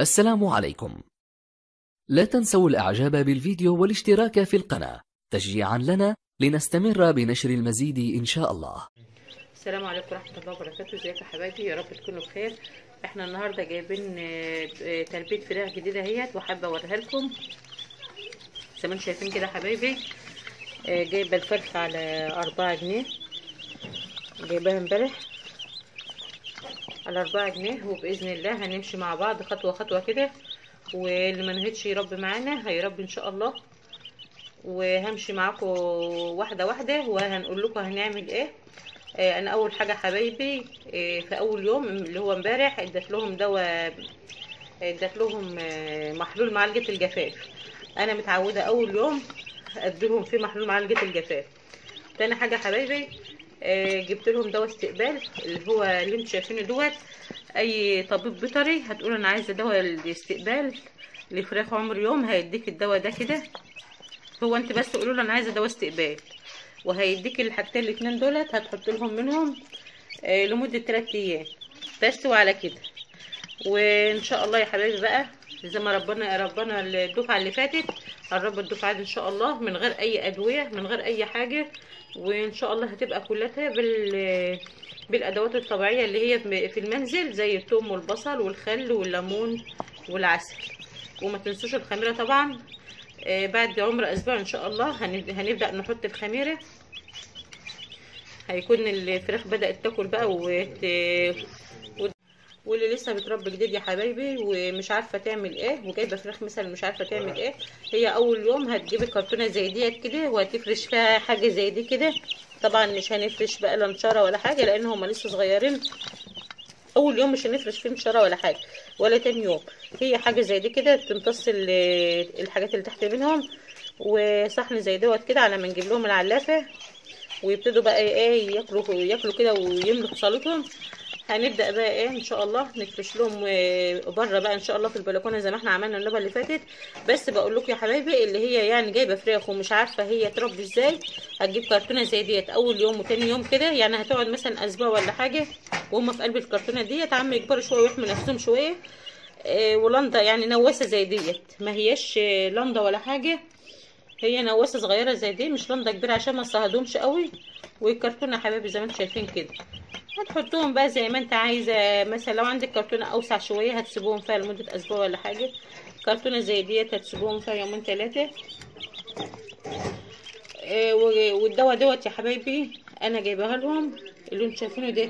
السلام عليكم. لا تنسوا الإعجاب بالفيديو والاشتراك في القناة. تشجيعا لنا لنستمر بنشر المزيد إن شاء الله. السلام عليكم ورحمة الله وبركاته. ازيكم يا حبايبي؟ يا رب تكونوا بخير. إحنا النهاردة جايبين آه، تلبية فراخ جديدة اهيت وحابة اوريها لكم. زي ما أنتم شايفين كده حبايبي آه، جايبة الفرخة على أربعة جنيه. جايباها امبارح. على أربعة جنيه وبإذن الله هنمشي مع بعض خطوة خطوة كده. واللي ما نهتش يربي معانا هيربي إن شاء الله. وهمشي معاكم واحدة واحدة وهنقول لكم هنعمل إيه. آه، أنا أول حاجة حبايبي آه، في أول يوم اللي هو امبارح اديت لهم دواء اديت لهم آه، محلول معالجة الجفاف. أنا متعودة أول يوم اديلهم فيه محلول معالجة الجفاف. تاني حاجة حبايبي جبت لهم دواء استقبال اللي هو اللي أنتوا شايفينه دوت. أي طبيب بيطري هتقول أنا عايزة دواء الاستقبال لفراخ عمر يوم هيديك الدواء ده كده. هو انت بس قولوا له أنا عايزة دواء استقبال. وهيديك الحاجتين الاتنين دولت هتحط لهم منهم آه، لمدة 3 أيام. بس وعلى كده. وإن شاء الله يا حبايبي بقى زي ما ربنا ربنا الدفعة اللي فاتت هنربي الدفعة دي إن شاء الله من غير أي أدوية من غير أي حاجة وإن شاء الله هتبقى كلها بال بالأدوات الطبيعية اللي هي في المنزل زي الثوم والبصل والخل والليمون والعسل. وما تنسوش الخميرة طبعا. آه، بعد عمر أسبوع إن شاء الله هن- هنبدأ نحط الخميرة. هيكون الفراخ بدأت تاكل بقى وت... واللي لسه بتربي جديد يا حبايبي ومش عارفة تعمل إيه وجايبة فراخ مثلا مش عارفة تعمل إيه. هي أول يوم هتجيبي كرتونة زي ديت كده وهتفرش فيها حاجة زي دي كده. طبعا مش هنفرش بقى لا نشاره ولا حاجة لأن هما لسه صغيرين. أول يوم مش هنفرش فيه نشاره ولا حاجة ولا تاني يوم. هي حاجة زي دي كده تمتص ال- الحاجات اللي تحت منهم وصحن زي دوت كده على ما نجيب لهم العلافة ويبتدوا بقى إيه ياكلوا ياكلوا كده ويملوا حصالتهم هنبدأ بقى إيه؟ إن شاء الله نفرش لهم آه، بره بقى إن شاء الله في البلكونة زي ما إحنا عملنا النوبه اللي فاتت. بس بقول لكم يا حبايبي اللي هي يعني جايبة فراخ ومش عارفة هي تربي إزاي هتجيب كرتونة زي ديت أول يوم وتاني يوم كده. يعني هتقعد مثلا أسبوع ولا حاجة وهم في قلب الكرتونة ديت عم يكبروا شوية ويحموا نفسهم شوية. آه، ولندا يعني نواسة زي ديت ما هياش آه، لندا ولا حاجة. هي نواسة صغيرة زي دي مش لندا كبيرة عشان ما تصهدهمش قوي. والكرتونة يا حبايبي زي ما أنتم شايفين كده. هتحطوهم بقى زي ما انت عايزة. مثلا لو عندك كرتونة أوسع شوية هتسيبوهم فيها لمدة أسبوع ولا حاجة. كرتونة زي ديت هتسيبوهم فيها يومين ثلاثة و- والدواء دوت يا حبايبي أنا جايباها لهم. اللي أنتوا شايفينه ده.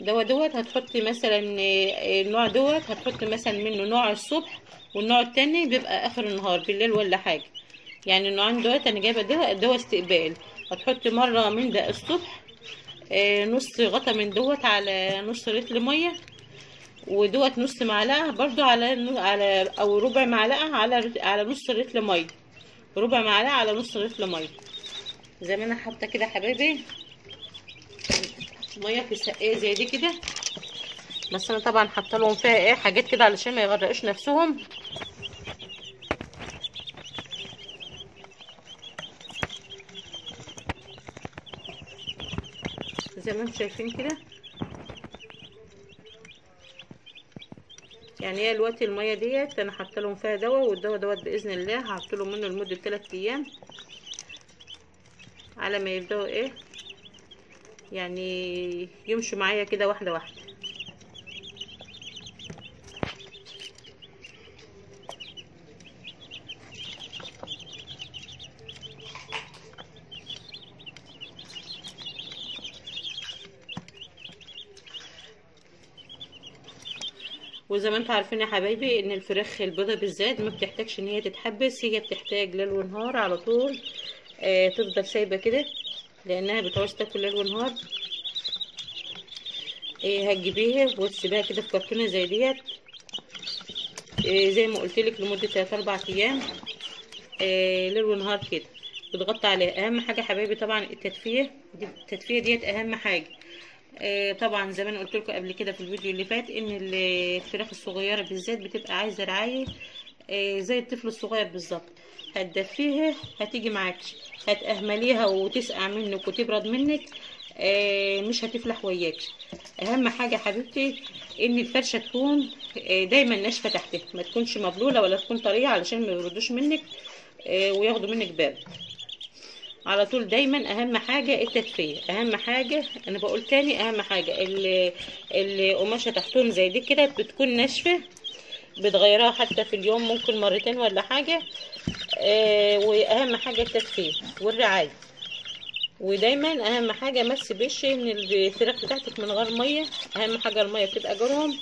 دواء دوت هتحطي مثلا آه، النوع دوت هتحطي مثلا منه نوع الصبح والنوع التاني بيبقى آخر النهار بالليل ولا حاجة. يعني النوعين دوت أنا جايبة دواء دواء استقبال. هتحطي مرة من ده الصبح آه، نص غطا من دوت على نص لتر مية ودوت نص معلقة برضو على على أو ربع معلقة على على نص لتر مية. ربع معلقة على نص لتر مية. زي ما أنا حاطة كده حبايبي. مية في سقايه زي دي كده. بس أنا طبعا حاطة لهم فيها إيه حاجات كده علشان ما يغرقوش نفسهم. زي ما أنتم شايفين كده يعني هي دلوقتي الميه ديت أنا حاطه لهم فيها دواء والدواء دوت باذن الله هحط لهم منه لمده 3 أيام على ما يبداوا إيه يعني يمشوا معايا كده واحدة واحدة وزي ما أنتوا عارفين يا حبايبي إن الفراخ البيضة بالذات ما بتحتاجش إن هي تتحبس هي بتحتاج ليل ونهار على طول آه تفضل سايبة كده لأنها بتعوز تاكل ليل ونهار. آه هتجيبيها وتسيبيها كده في كرتونة زي ديت. آه زي ما قلت لك لمدة 3 4 أيام. آه ليل ونهار كده. بتغطي عليها. أهم حاجة يا حبايبي طبعا التدفئة دي التدفئة ديت أهم حاجة. آه، طبعا زي ما أنا قلت لكم قبل كده في الفيديو اللي فات إن ال- الفراخ الصغيرة بالذات بتبقى عايزة رعاية آه، زي الطفل الصغير بالظبط. هتدفيها هتيجي معاكش هتأهمليها وتسقع منك وتبرد منك آه، مش هتفلح وياكي أهم حاجة حبيبتي إن الفرشة تكون آه، دايما ناشفة تحتها ما تكونش مبلولة ولا تكون طرية علشان ما يبردوش منك آه، وياخدوا منك برد على طول دايما أهم حاجة التدفئه أهم حاجة أنا بقول تاني أهم حاجة ال- القماشه تحتهم زي دي كده بتكون ناشفة بتغيرها حتى في اليوم ممكن مرتين ولا حاجة آه، وأهم حاجة التدفئه والرعاية. ودايما أهم حاجة ما تسيبيش ان الفراخ بتاعتك من غير مية. أهم حاجة المية بتبقى جرهم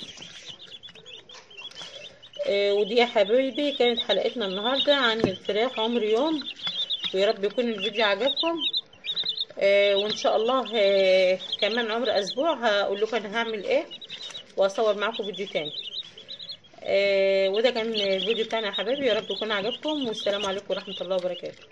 آه، ودي يا حبايبي كانت حلقتنا النهارده عن الفراخ عمر يوم. ويا رب يكون الفيديو عجبكم. آه، وإن شاء الله آه، كمان عمر أسبوع هقول لكم أنا هعمل إيه وأصور معاكم فيديو تاني. آه، وده كان الفيديو بتاعنا يا حبايبي. يا رب يكون عجبكم. والسلام عليكم ورحمة الله وبركاته.